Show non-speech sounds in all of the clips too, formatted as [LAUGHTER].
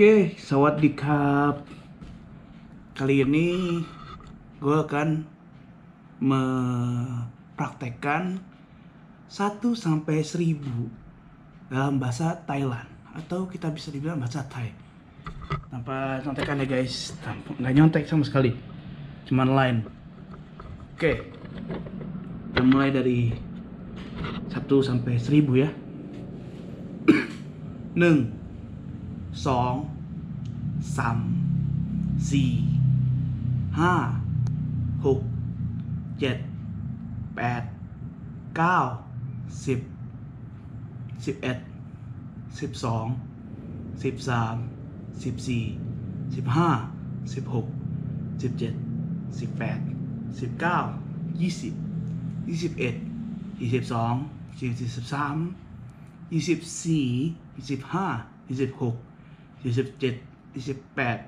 Oke, sawadee krab. Kali ini gue akan mempraktekkan 1 sampai 1000 dalam bahasa Thailand atau kita bisa dibilang bahasa Thai. Tanpa nyontekan ya guys, Tanpa- nggak nyontek sama sekali, cuman line. Oke, kita mulai dari 1 sampai 1000 ya. [CLEARS THROAT] 1 สองสามสี่ห้าหกเจ็ดแปดเก้าสิบสิบเอ็ดสิบสองสิบสามสิบสี่สิบห้าสิบหกสิบเจ็ดสิบแปดสิบเก้ายี่สิบยี่สิบเอ็ดยี่สิบสองยี่สิบสามยี่สิบสี่ยี่สิบห้ายี่สิบหก ยี่สิบเจ็ดยี่สิบแปด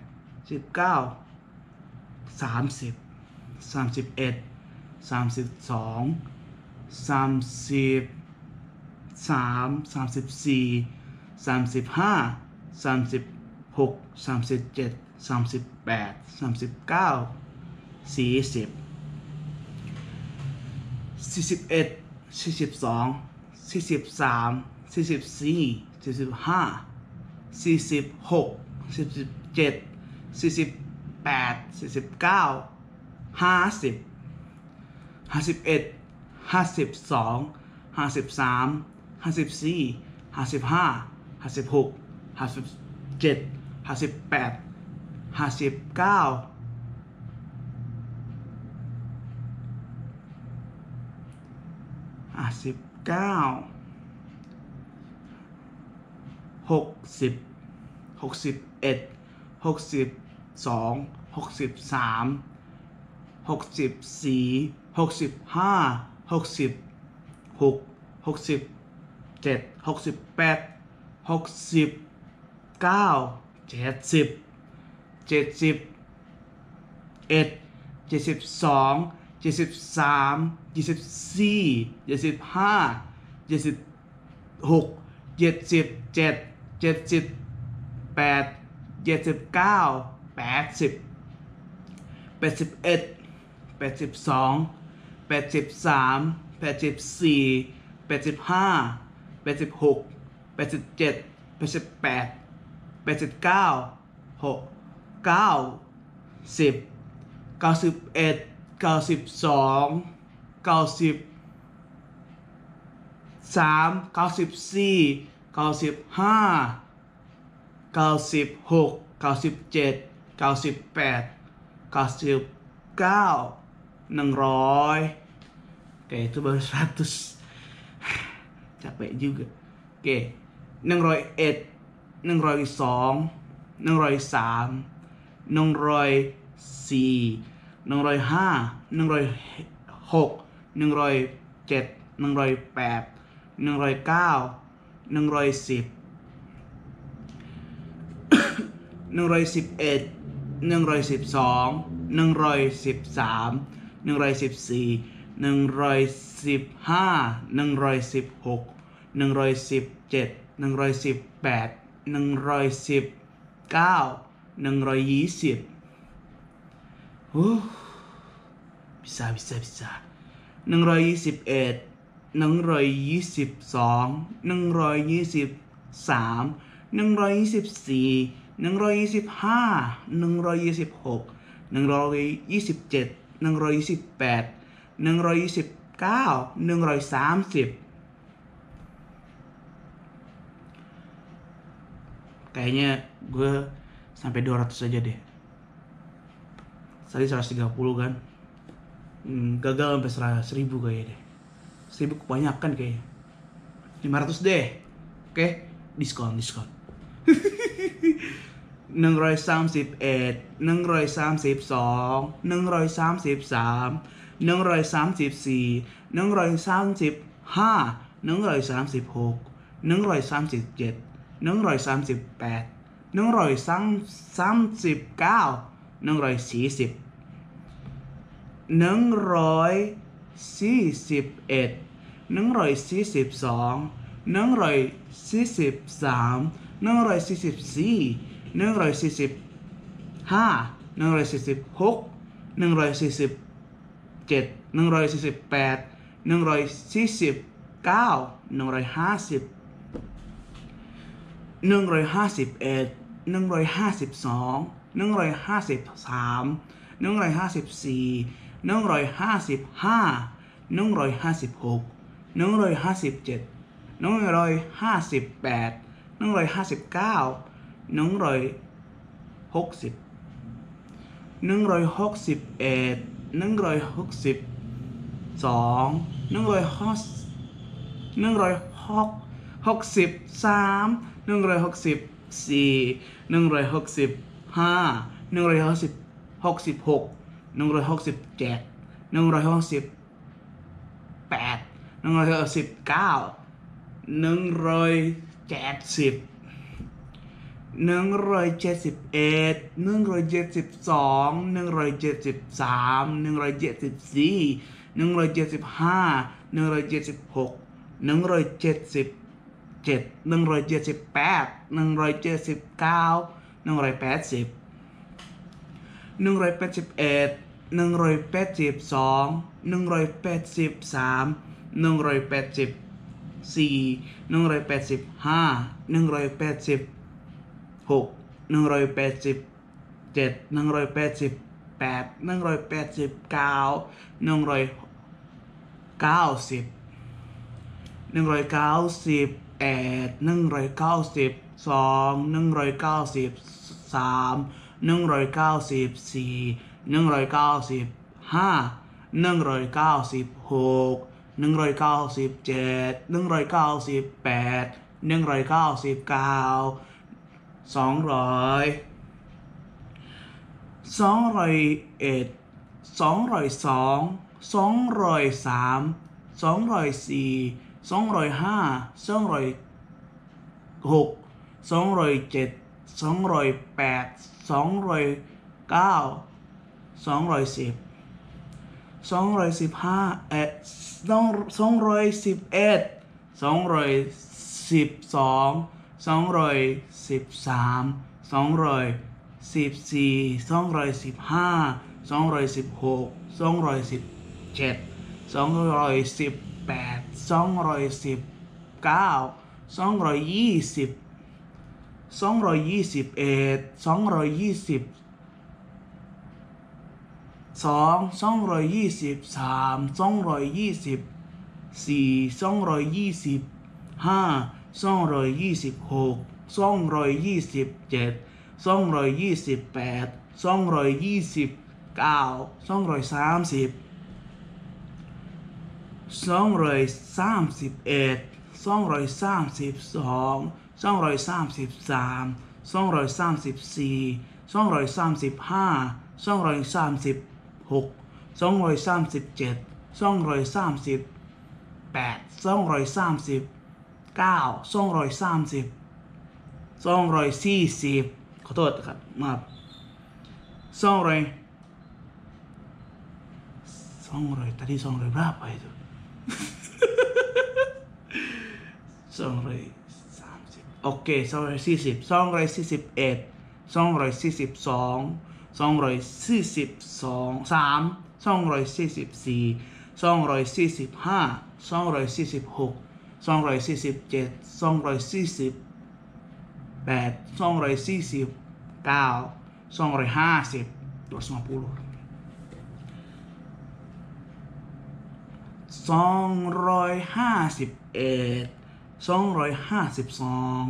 สิบเก้าสามสิบสามสิบเอ็ดสามสิบสองสามสิบสามสามสิบสี่สามสิบห้าสามสิบหกสามสิบเจ็ดสามสิบแปดสามสิบเก้าสี่สิบสี่สิบเอ็ดสี่สิบสองสี่สิบสามสี่สิบสี่สี่สิบห้า สี่สิบหกสี่สิบเจ็ดสี่สิบแ60 61 62 63 64 65 66 67 68 60 9 70 70 1 72 73 74 75 76 77 เจ็ดสิบแปดเจ็ดสิบเก้าแปดสิบแปดสิบเอ็ดแปดสิบสองแปดสิบสามแปดสิบสี่แปดสิบห้าแปดสิบหกแปดสิบเจ็ดแปดสิบแปดแปดสิบเก้าหกเก้าสิบเก้าสิบเอ็ดเก้าสิบสองเก้าสิบสามเก้าสิบสี่ เก้าสิบห้าเก้าสิบหกเก้าสิบเจ็ดเก้าสิบแปดเก้าสิบเก้าหนึ่งร้อย oke itu baru seratus capek juga oke หนึ่งร้อยเอ็ดหนึ่งร้อยสองหนึ่งร้อยสามหนึ่งร้อยสี่หนึ่งร้อยห้าหนึ่งร้อยหกหนึ่งร้อยเจ็ดหนึ่งร้อยแปดหนึ่งร้อยเก้า หนึ่งร้อยสิบหนึ่งร้อยสิบเอ็ดหนึ่งร้อยสิบสองหนึ่งร้อยสิบสามหนึ่งร้อยสิบสี่หนึ่งร้อยสิบห้าหนึ่งร้อยสิบหกหนึ่งร้อยสิบเจ็ดหนึ่งร้อยสิบแปดหนึ่งร้อยสิบเก้าหนึ่งร้อยยี่สิบโอ้ bisa bisa bisa หนึ่งร้อยยี่สิบเอ็ดหนึ่งร้อยยี่สิบสองหนึ่งร้อยยี่สิบสามหนึ่งร้อยยี่สิบสี่หนึ่งร้อยยี่สิบห้าหนึ่งร้อยยี่สิบหนึ่งร้อยยี่สิบเจ็ด หนึ่งร้อยยี่สิบเก้าหนึ่งร้อยสามสิบ kayaknya gue sampai 200 aja deh tadi 130 kan hmm, gagal sampai 1000 kayaknya deh 1000 kebanyakan kayaknya 500 deh oke diskon diskon หนึ่งร้อยสามสิบเอ็ดหนึ่งร้อยสามสิบสองหนึ่งร้อยสามสิบสามหนึ่งร้อยสามสิบสี่หนึ่งร้อยสามสิบห้าหนึ่งร้อยสามสิบหกหนึ่งร้อยสามสิบเจ็ดหนึ่งร้อยสามสิบแปดหนึ่งร้อยสามสามสิบเก้าหนึ่งร้อยสี่สิบหนึ่งร้อย สี่สิบเอ็ดหนึ่งร้อยสี่สิบสองหนึ่งร้อยสี่สิบสามหนึ่งร้อยสี่สิบสี่หนึ่งร้อยสี่สิบห้าหนึ่งร้อยสี่สิบหกหนึ่งร้อยสี่สิบเจ็ดหนึ่งร้อยสี่สิบแปดหนึ่งร้อยสี่สิบเก้าหนึ่งร้อยห้าสิบหนึ่งร้อยห้าสิบเอ็ดหนึ่งร้อยห้าสิบสองหนึ่งร้อยห้าสิบสามหนึ่งร้อยห้าสิบสี่ หนึ่งร้อยห้าสิบห้าหนึ่งร้อยห้าสิบหกหนึ่งร้อยห้าสิบเจ็ดหนึ่งร้อยห้าสิบแปดหนึ่งร้อยห้าสิบเก้าหนึ่งร้อยหกสิบหนึ่งร้อยหกสิบเอ็ดหนึ่งร้อยหกสิบสองหนึ่งร้อยหกหนึ่งร้อยหกหกสิบสามหนึ่งร้อยหกสิบสี่หนึ่งร้อยหกสิบห้าหนึ่งร้อยหกสิบหกสิบหก หนึ่งร้อยหกสิบเจ็ดหนึ่งร้อยหกสิบแปดหนึ่งร้อยหกสิบเก้าหนึ่งร้อยเจ็ดสิบหนึ่งร้อยเจ็ดสิบเอ็ดหนึ่งร้อยเจ็ดสิบสองหนึ่งร้อยเจ็ดสิบสามหนึ่งร้อยเจ็ดสิบสี่หนึ่งร้อยเจ็ดสิบห้าหนึ่งร้อยเจ็ดสิบหกหนึ่งร้อยเจ็ดสิบเจ็ดหนึ่งร้อยเจ็ดสิบแปดหนึ่งร้อยเจ็ดสิบเก้าหนึ่งร้อยแปดสิบ หนึ่งร้อยแปดสิบเอ็ดหนึ่งร้อยแปดสิบสองหนึ่งร้อยแปดสิบสามหนึ่งร้อยแปดสิบสี่หนึ่งร้อยแปดสิบห้าหนึ่งร้อยแปดสิบหกหนึ่งร้อยแปดสิบเจ็ดหนึ่งร้อยแปดสิบแปดหนึ่งร้อยแปดสิบเก้าหนึ่งร้อยเก้าสิบหนึ่งร้อยเก้าสิบเอ็ดหนึ่งร้อยเก้าสิบสองหนึ่งร้อยเก้าสิบสาม หนึ่งร้อยเก้าสิบสี่หนึ่งร้อยเก้า สอยเก้าสิบหกหนึ่งร้อยเก้าสองร้อยสิบสองร้อยสองร้อยเอ็ดสองร้อยสองสองร้อยสามสองร้อยสี่สองร้อยห้าสองร้อยหกสองร้อยเจ็ดสองร้อยแปดสองร้อยเก้าสองร้อยสิบสองร้อยสิบห้าเอ็ดสองสองร้อยสิบเอ็ดสองร้อยสิบสองสองร้อยสิบสามสองร้อยสิบสี่สองร้อยสิบห้าสองร้อยสิบหกสองร้อยสิบเจ็ดสองร้อยสิบแปดสองร้อยสิบเก้าสองร้อยยี่สิบ สองร้อยยี่สิบเอ็ดสองร้อยยี่สิบสองสองร้อยยี่สิบสามสองร้อยยี่สิบสี่สองร้อยยี่สิบห้าสองร้อยยี่สิบหกสองร้อยยี่สิบเจ็ดสองร้อยยี่สิบแปดสองร้อยยี่สิบเก้าสองร้อยสามสิบสองร้อยสามสิบเอ็ดสองร้อยสามสิบสอง สองร้อยสามสิบสามสองร้อยสามสิบสี่สองร้อยสามสิบห้าสองร้อยสามสิบหกสองร้อยสามสิบเจ็ดสองร้อยสามสิบแปดสองร้อยสามสิบเก้าสองร้อยสามสิบสองร้อยสี่สิบขอโทษครับมาสองร้อยสองร้อยตอนที่สองร้อยบ้าไปดูสองร้อย โอเคสองร้อยสี่สิบสองร้อยสี่สิบเอ็ดสองร้อยสี่สิบสองสองร้อยสี่สิบสองสามสองร้อยสี่สิบสี่สองร้อยสี่สิบห้าสองร้อยสี่สิบหกสองร้อยสี่สิบเจ็ดสองร้อยสี่สิบแปดสองร้อยสี่สิบเก้าสองร้อยห้าสิบตัวสมองพูดสองร้อยห้าสิบเอ็ด สองร้อยห้าสิบสอง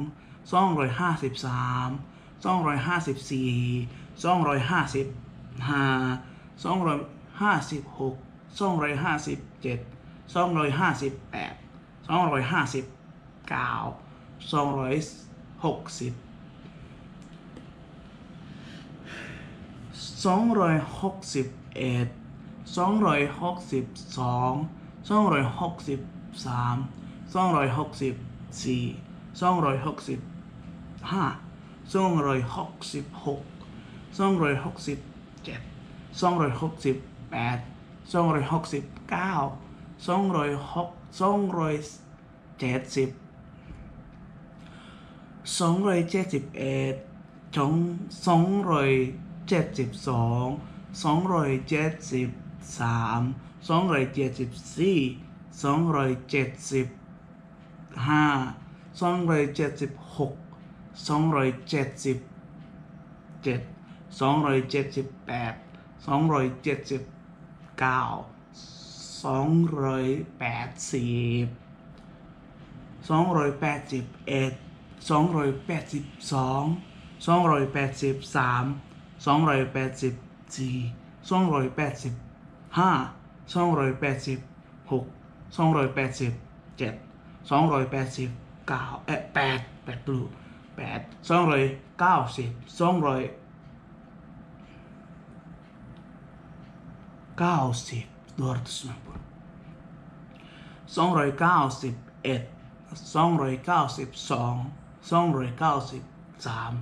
สองร้อยหกสิบสี่สองร้อยหกสิบห้าสองร้อยหกสิบหกสองร้อยหกสิบเจ็ดสองร้อยหกสิบแปดสองร้อยหกสิบเก้าสองร้อยหกสองร้อยเจ็ดสิบสองร้อยเจ็ดสิบเอ็ดจงสองร้อยเจ็ดสิบสองสองร้อยเจ็ดสิบสามสองร้อยเจ็ดสิบสี่สองร้อยเจ็ดสิบ ห้าสองร้อยเจ็ดสิบหกสองร้อยเจ็ดสิบเจ็ดสองร้อยเจ็ดสิบแปดสองร้อยเจ็ดสิบเก้าสองร้อยแปดสิบสองร้อยแปดสิบเอ็ดสองร้อยแปดสิบสองสองร้อยแปดสิบสามสองร้อยแปดสิบสี่สองร้อยแปดสิบห้าสองร้อยแปดสิบหกสองร้อยแปดสิบเจ็ด สองร้อยแปดสิบเก้าเอ๊ะแปดแปดดูแปดสองร้อยเก้าสิบสองร้อยเก้าสิบดอร์สนับสองร้อยเก้าสิบเอ็ดสองร้อยเก้าสิบสองสองร้อยเก้าสิบสาม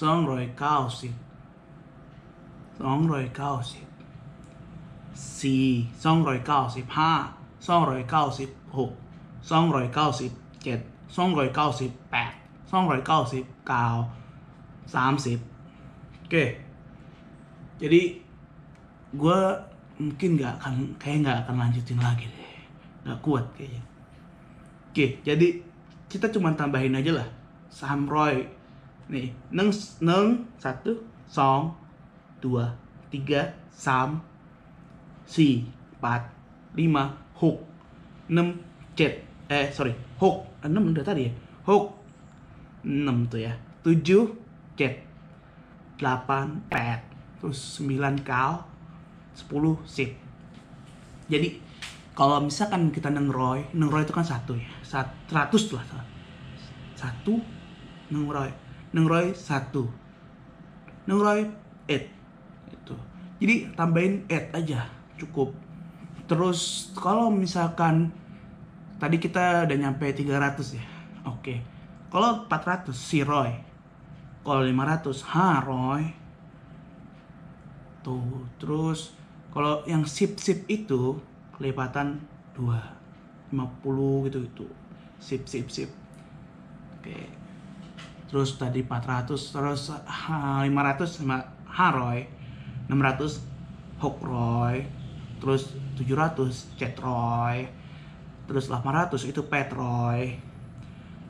สองร้อยเก้าสิบสองร้อยเก้าสิบสี่สองร้อยเก้าสิบห้าสองร้อยเก้าสิบหก สองร้อยเก้าสิบเจ็ดสองร้อยเก้าสิบแปดสองร้อยเก้าสิบเก้าสามสิบ oke jadi gue mungkin nggak akan kayak nggak akan lanjutin lagi deh nggak kuat kayaknya oke jadi kita cuma tambahin aja lah samroy nih neng neng satu song dua tiga sam si empat lima huk enam jet eh sorry. Huk enam udah tadi ya? Huk enam tuh ya. Tujuh. Jet delapan. Pet. Terus sembilan kal. Sepuluh. Sip. Jadi kalau misalkan kita nengroy nengroy itu kan satu ya. Seratus lah satu nengroy nengroy satu. Nengroy eight. Itu. Jadi tambahin eight aja. Cukup. Terus kalau misalkan tadi kita udah nyampe 300 ya? Oke. Kalau 400 si Roy. Kalau 500 ha Roy. Tuh terus kalau yang sip sip itu kelipatan 2 50 gitu itu. Sip sip sip. Oke. Terus tadi 400 terus ha, 500 sama Haroy 600 Hokroy terus 700 Cetroy terus 800 itu Petroy.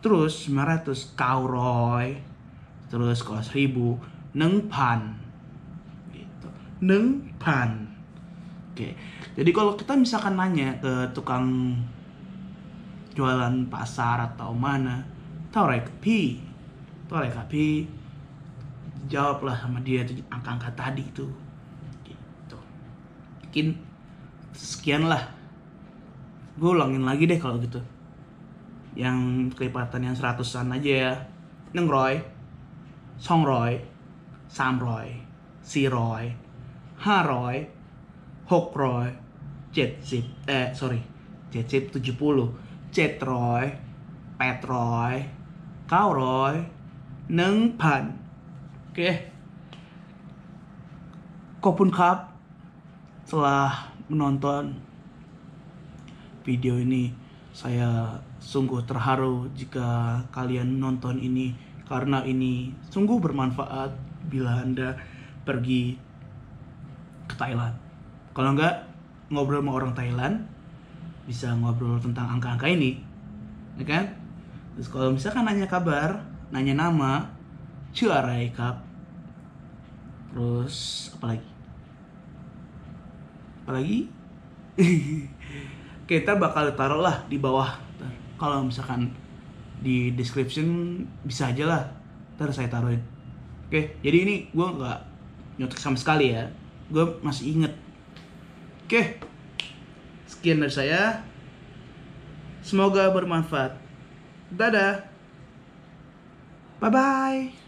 Terus 900 Kauroy terus kalau 1000 Nengpan. Gitu. Nengpan. Oke. Jadi kalau kita misalkan nanya ke tukang jualan pasar atau mana tahu rek pi tahu rek pi jawablah sama dia angka-angka tadi itu gitu. Mungkin sekian lah gue ulangin lagi deh kalau gitu. Yang kelipatan yang seratusan aja ya. Nengroy Songroy Samroy Siroy roy Hokroy Jetsip eh sorry Jetsip 70 Jetroy Petroy neng Nengpan Oke. Okay. Kopun Cup setelah menonton video ini saya sungguh terharu jika kalian nonton ini karena ini sungguh bermanfaat bila anda pergi ke Thailand. Kalau enggak ngobrol sama orang Thailand bisa ngobrol tentang angka-angka ini ya kan? Terus kalau misalkan nanya kabar nanya nama cuarai kap. Terus apa lagi? Apa lagi [LAUGHS] kita bakal taruh lah di bawah. Kalau misalkan di description bisa aja lah. Ntar saya taruhin. Oke jadi ini gue nggak nyotek sama sekali ya. Gue masih inget. Oke sekian dari saya. Semoga bermanfaat. Dadah. Bye bye